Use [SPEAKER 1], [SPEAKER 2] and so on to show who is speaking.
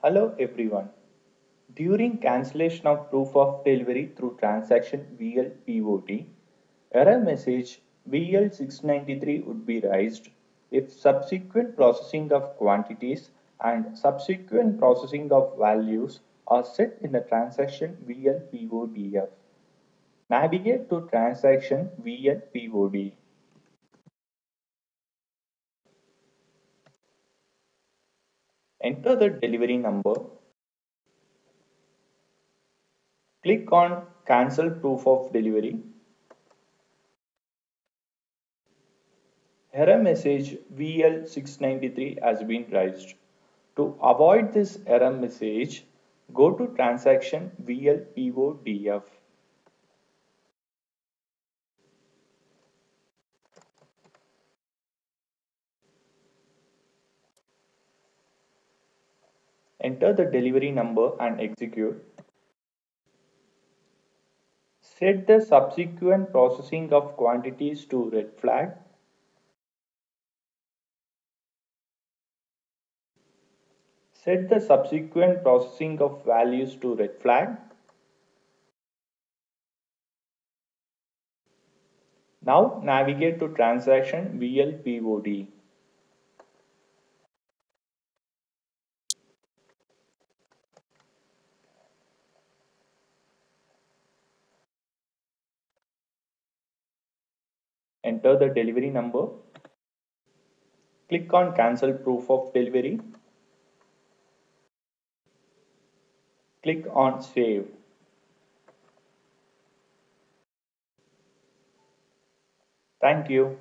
[SPEAKER 1] Hello everyone. During cancellation of proof of delivery through transaction VLPOD, error message VL693 would be raised if subsequent processing of quantities and subsequent processing of values are set in the transaction VLPODF. Navigate to transaction VLPOD. Enter the delivery number. Click on Cancel Proof of Delivery. Error message VL693 has been raised. To avoid this error message, go to transaction VLPODF. Enter the delivery number and execute. Set the subsequent processing of quantities to red flag. Set the subsequent processing of values to red flag. Now navigate to transaction VLPOD. Enter the delivery number. Click on cancel proof of delivery. Click on save. Thank you.